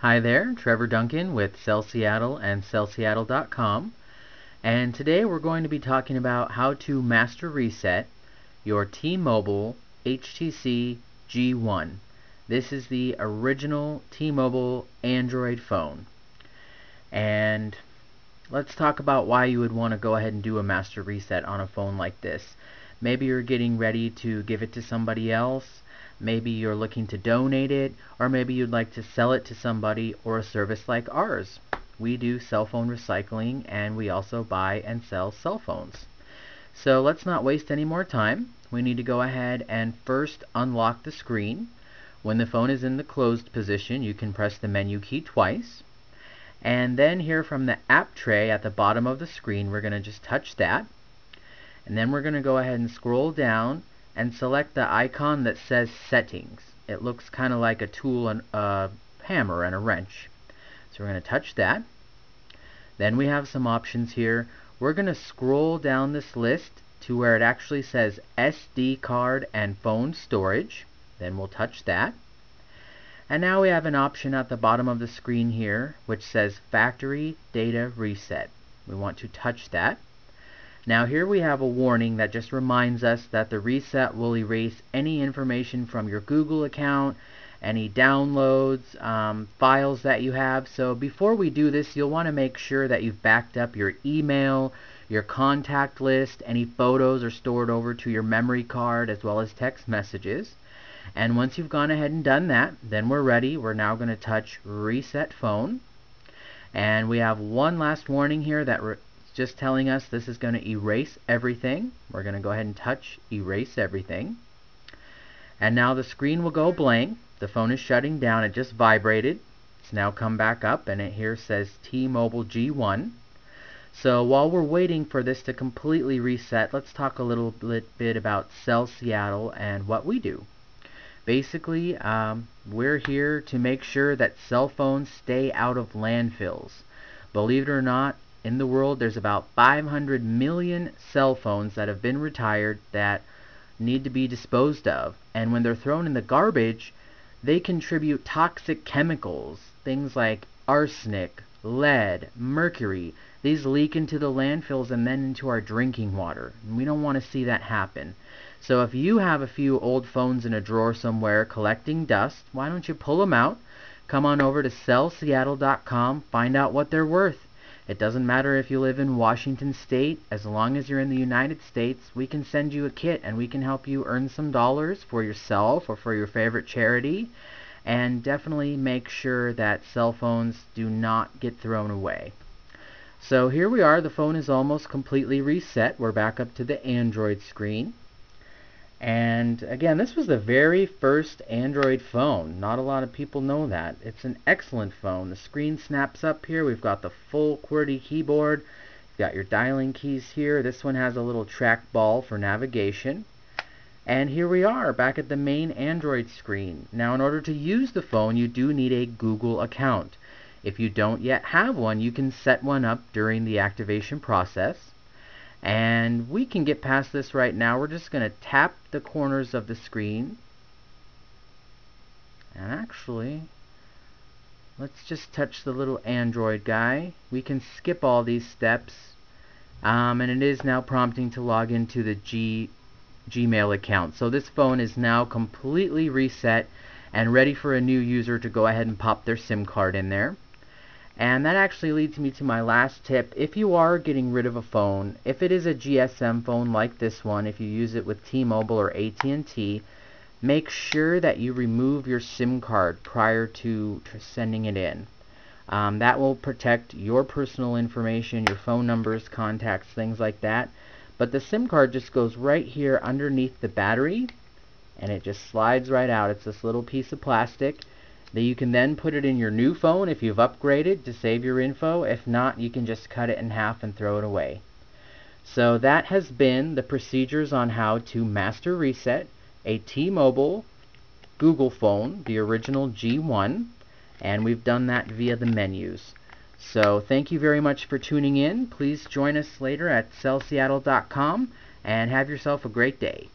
Hi there, Trevor Duncan with Cell Seattle and cellseattle.com and today we're going to be talking about how to master reset your T-Mobile HTC G1. This is the original T-Mobile Android phone. And let's talk about why you would want to go ahead and do a master reset on a phone like this. Maybe you're getting ready to give it to somebody else Maybe you're looking to donate it, or maybe you'd like to sell it to somebody or a service like ours. We do cell phone recycling and we also buy and sell cell phones. So let's not waste any more time. We need to go ahead and first unlock the screen. When the phone is in the closed position, you can press the menu key twice. And then here from the app tray at the bottom of the screen, we're going to just touch that. And then we're going to go ahead and scroll down and select the icon that says settings. It looks kind of like a tool and a hammer and a wrench. So we're going to touch that. Then we have some options here. We're going to scroll down this list to where it actually says SD card and phone storage. Then we'll touch that. And now we have an option at the bottom of the screen here which says factory data reset. We want to touch that. Now here we have a warning that just reminds us that the reset will erase any information from your Google account, any downloads, um, files that you have. So before we do this, you'll want to make sure that you've backed up your email, your contact list, any photos are stored over to your memory card as well as text messages. And once you've gone ahead and done that, then we're ready. We're now going to touch Reset Phone. And we have one last warning here that just telling us this is going to erase everything. We're going to go ahead and touch erase everything. And now the screen will go blank. The phone is shutting down. It just vibrated. It's now come back up and it here says T-Mobile G1. So while we're waiting for this to completely reset, let's talk a little bit about Cell Seattle and what we do. Basically, um, we're here to make sure that cell phones stay out of landfills. Believe it or not, in the world there's about 500 million cell phones that have been retired that need to be disposed of. And when they're thrown in the garbage they contribute toxic chemicals things like arsenic lead mercury. These leak into the landfills and then into our drinking water. And we don't want to see that happen. So if you have a few old phones in a drawer somewhere collecting dust why don't you pull them out come on over to cellseattle.com find out what they're worth it doesn't matter if you live in Washington State, as long as you're in the United States, we can send you a kit and we can help you earn some dollars for yourself or for your favorite charity. And definitely make sure that cell phones do not get thrown away. So here we are, the phone is almost completely reset. We're back up to the Android screen. And again, this was the very first Android phone. Not a lot of people know that. It's an excellent phone. The screen snaps up here. We've got the full QWERTY keyboard. You've got your dialing keys here. This one has a little trackball for navigation. And here we are, back at the main Android screen. Now, in order to use the phone, you do need a Google account. If you don't yet have one, you can set one up during the activation process. And we can get past this right now. We're just going to tap the corners of the screen. And actually, let's just touch the little Android guy. We can skip all these steps. Um, and it is now prompting to log into the G Gmail account. So this phone is now completely reset and ready for a new user to go ahead and pop their SIM card in there. And that actually leads me to my last tip. If you are getting rid of a phone, if it is a GSM phone like this one, if you use it with T-Mobile or AT&T, make sure that you remove your SIM card prior to sending it in. Um, that will protect your personal information, your phone numbers, contacts, things like that. But the SIM card just goes right here underneath the battery and it just slides right out. It's this little piece of plastic that you can then put it in your new phone if you've upgraded to save your info. If not, you can just cut it in half and throw it away. So that has been the procedures on how to master reset a T-Mobile Google phone, the original G1, and we've done that via the menus. So thank you very much for tuning in. Please join us later at cellseattle.com and have yourself a great day.